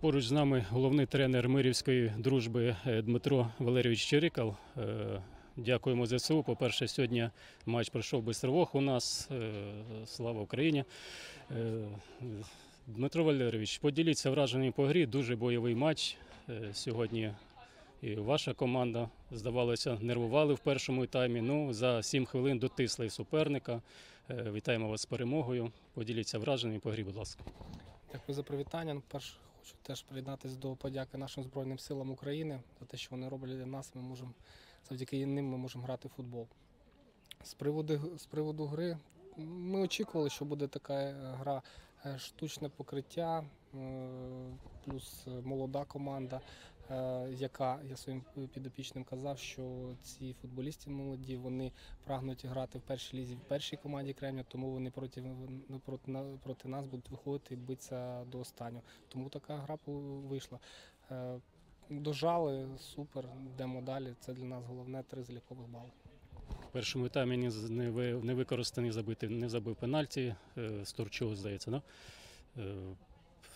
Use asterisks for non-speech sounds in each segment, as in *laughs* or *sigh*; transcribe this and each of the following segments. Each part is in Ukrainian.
Поруч з нами головний тренер Мирівської дружби е, Дмитро Валерійович Чирикал. Е, Дякуємо ЗСУ. По-перше, сьогодні матч пройшов без тривог у нас. Е, Слава Україні. Дмитро Валерійович, поділіться враженнями по грі. Дуже бойовий матч. Сьогодні і ваша команда, здавалося, нервували в першому таймі. Ну, за 7 хвилин дотисли суперника. Вітаємо вас з перемогою. Поділіться враженнями по грі, будь ласка. Дякую за привітання. Ну, перше, хочу теж приєднатися до подяки нашим Збройним силам України за те, що вони роблять для нас. Ми можемо завдяки ним ми можемо грати в футбол. З приводу, з приводу гри, ми очікували, що буде така е, гра е, штучне покриття, е, плюс молода команда, яка я своїм підопічним казав, що ці футболісти молоді вони прагнуть грати в першій лізі в першій команді Кремня, тому вони проти, проти, проти нас будуть виходити і битися до останнього. Тому така гра вийшла. Е, Дожали, супер, йдемо далі. Це для нас головне три залікових бали. В першому таймі не, не, ви- не використаний забитий, не забив пенальті е, з Турчого, здається, да?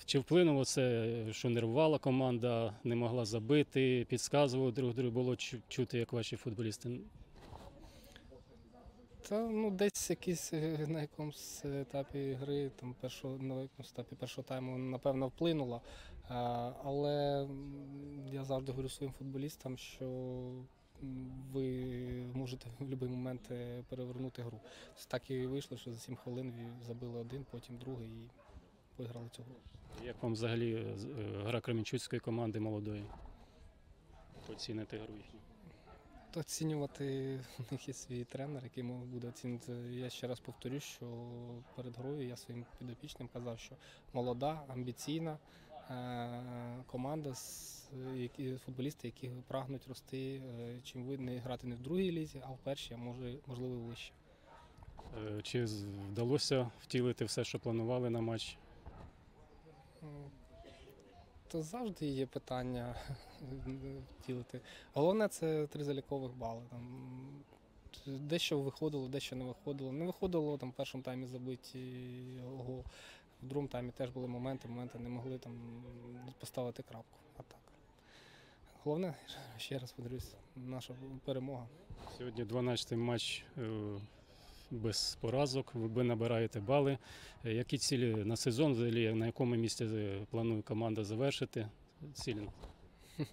Чи вплинуло це, що нервувала команда, не могла забити, підказували друг другу, було чути, як ваші футболісти. Та ну десь якийсь е, на якомусь етапі гри, там першого на якомусь етапі першого тайму, напевно, вплинуло. Але я завжди говорю своїм футболістам, що ви можете в будь-який момент е, перевернути гру. Так і вийшло, що за 7 хвилин забили один, потім другий і виграли цю гру. Як вам взагалі е, е, гра Кременчуцької команди молодої? Оціните гру їхню. Оцінювати *laughs* у них є свій тренер, який мов буде оцінити. Я ще раз повторю, що перед грою я своїм підопічним казав, що молода, амбіційна е, команда, футболісти, які прагнуть рости, чим ви не грати не в другій лізі, а в першій, а може, можливо, вище. Чи вдалося втілити все, що планували на матч? То завжди є питання *laughs* втілити. Головне це три залікових бали. Там дещо виходило, дещо не виходило. Не виходило там в першому таймі забиті гол. В другому таймі теж були моменти, моменти не могли там поставити крапку. А так. Головне, ще раз повторюсь, наша перемога. Сьогодні 12-й матч е, без поразок. Ви- набираєте бали. Е, Які цілі на сезон взагалі, на якому місці е, планує команда завершити? Цілі *laughs*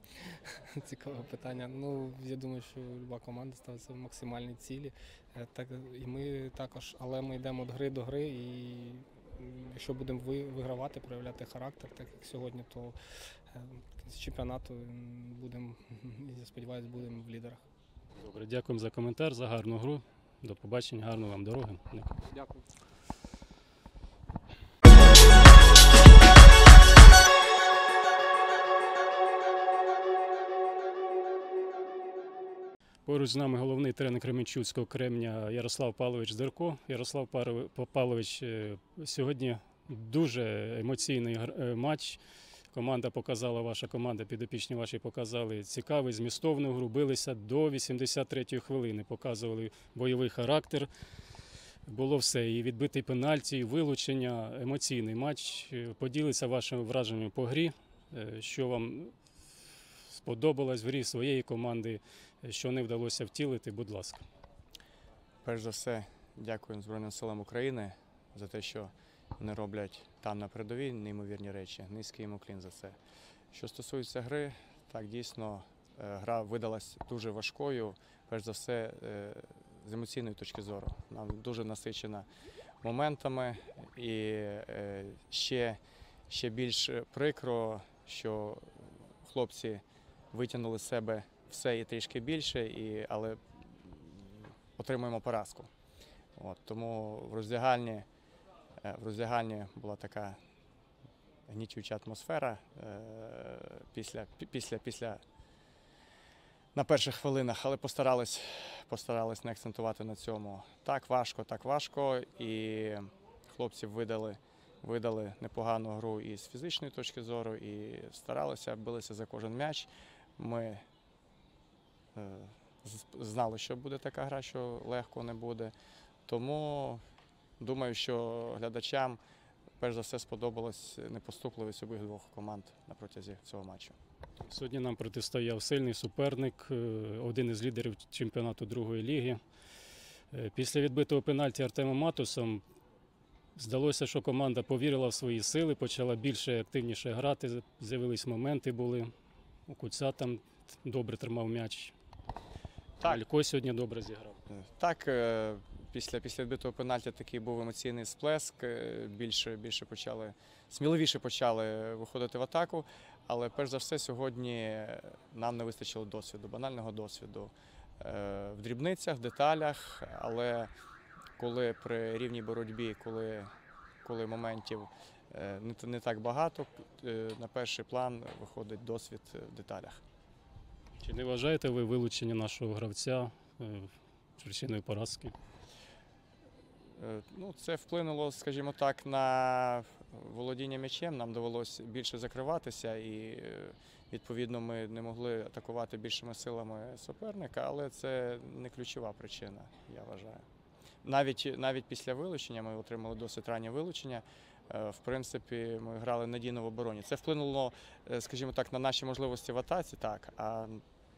Цікаве питання. Ну, я думаю, що люба команда ставить себе максимальні цілі. Е, Так, і ми також, але ми йдемо від гри до гри, і якщо будемо вигравати, проявляти характер, так як сьогодні, то з чемпіонату будемо, *laughs* я сподіваюся, будемо в лідерах. Добре, дякуємо за коментар, за гарну гру. До побачення, гарної вам дороги. Дякую. Поруч з нами головний тренер Кременчуцького кремня Ярослав Павлович Зерко. Ярослав Павлович, е, сьогодні дуже емоційний е, матч. Команда показала, ваша команда, підопічні ваші показали цікавий, змістовну гру, билися до 83-ї хвилини, показували бойовий характер. Було все. І відбитий пенальті, і вилучення, емоційний матч. Поділиться вашими враженнями по грі. Е, Що вам сподобалось в грі своєї команди, що не вдалося втілити, будь ласка. Перш за все, дякую Збройним силам України за те, що вони роблять там на передовій неймовірні речі. Низький їм уклін за це. Що стосується гри, так дійсно е, гра видалась дуже важкою. Перш за все, е, з емоційної точки зору. Нам дуже насичена моментами і е, ще, ще більш прикро, що хлопці витягнули з себе все і трішки більше, і, але отримуємо поразку. От, тому в роздягальні, в роздягальні була така гнітюча атмосфера е, після, після, після на перших хвилинах, але постарались, постарались не акцентувати на цьому. Так важко, так важко. І хлопці видали, видали непогану гру і з фізичної точки зору, і старалися, билися за кожен м'яч. Ми е, знали, що буде така гра, що легко не буде. Тому думаю, що глядачам перш за все сподобалась непоступливість обох двох команд на протязі цього матчу. Сьогодні нам протистояв сильний суперник, е, один із лідерів чемпіонату другої ліги. Е, Після відбитого пенальті Артемом Матусом здалося, що команда повірила в свої сили, почала більше активніше грати. З'явились моменти були. У Куця там добре тримав м'яч. Так. Алько сьогодні добре зіграв. Так, е, після, після відбитого пенальті такий був емоційний сплеск. е, Більше, більше почали, сміливіше почали виходити в атаку. Але перш за все, сьогодні нам не вистачило досвіду, банального досвіду е, в дрібницях, в деталях. Але коли при рівній боротьбі, коли, коли моментів е, не, не так багато, е, на перший план виходить досвід в деталях. Чи не вважаєте ви вилучення нашого гравця е, причиною поразки? Е, Ну, це вплинуло, скажімо так, на володіння м'ячем. Нам довелося більше закриватися, і е, відповідно ми не могли атакувати більшими силами суперника, але це не ключова причина, я вважаю. Навіть, навіть після вилучення ми отримали досить раннє вилучення. Е, В принципі, ми грали надійно в обороні. Це вплинуло, скажімо так, на наші можливості в атаці, так, а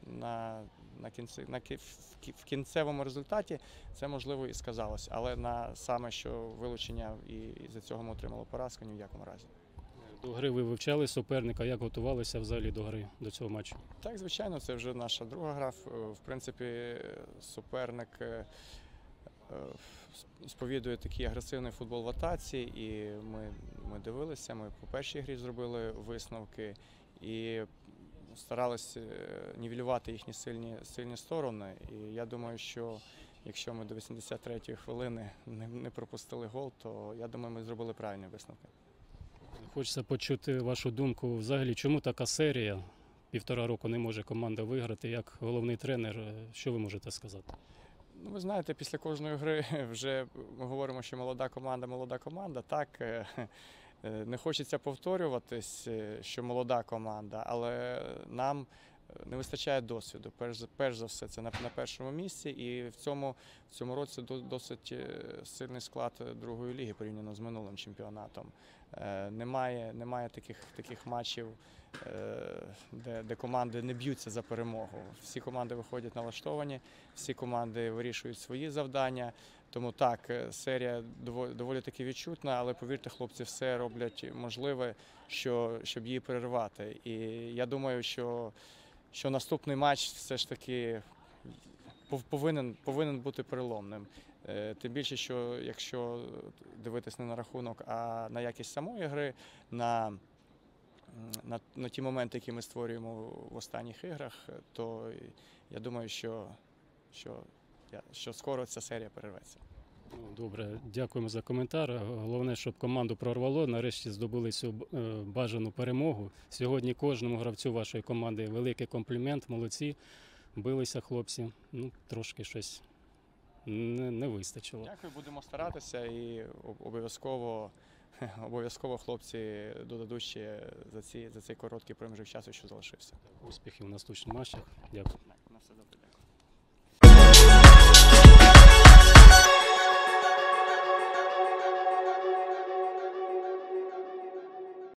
на, на, кінці, на в кінцевому результаті це можливо і сказалось, але на саме що вилучення і, і за цього ми отримали поразку ні в якому разі. До гри ви вивчали суперника, як готувалися взагалі до гри до цього матчу? Так, звичайно, це вже наша друга гра. В- В принципі, суперник е, е, сповідує такий агресивний футбол в атаці, і ми, ми дивилися. Ми по першій грі зробили висновки і старалися е, нівелювати їхні сильні, сильні сторони. І я думаю, що якщо ми до 83-ї хвилини не, не пропустили гол, то я думаю, ми зробили правильні висновки. Хочеться почути вашу думку. Взагалі, чому така серія? Півтора року не може команда виграти. Як головний тренер, е, що ви можете сказати? Ну, ви знаєте, після кожної гри *laughs* вже ми говоримо, що молода команда, молода команда. Так е, не хочеться повторюватись, е, що молода команда, але нам е, не вистачає досвіду. Перш, перш за все, це на, на першому місці. І в цьому, в цьому році досить е, сильний склад другої ліги порівняно з минулим чемпіонатом. Е, Немає, немає таких, таких матчів, е, де, де команди не б'ються за перемогу. Всі команди виходять налаштовані, всі команди вирішують свої завдання. Тому так, е, серія доволі, таки відчутна, але повірте, хлопці все роблять можливе, що, щоб її перервати. І я думаю, що, що наступний матч все ж таки пов- повинен, повинен бути переломним. Е, Тим більше, що якщо дивитись не на рахунок, а на якість самої гри, на, на, на ті моменти, які ми створюємо в останніх іграх, то я думаю, що, що, що скоро ця серія перерветься. Ну, Добре, дякуємо за коментар. Головне, щоб команду прорвало. Нарешті здобули цю е, бажану перемогу. Сьогодні кожному гравцю вашої команди великий комплімент. Молодці. Билися хлопці. Ну, трошки щось не, не вистачило. Дякую, будемо старатися і обов'язково, *laughs* обов'язково хлопці додадуть ще за, ці, за цей короткий проміжок часу, що залишився. Успіхів в наступних матчах. Дякую. На все добре.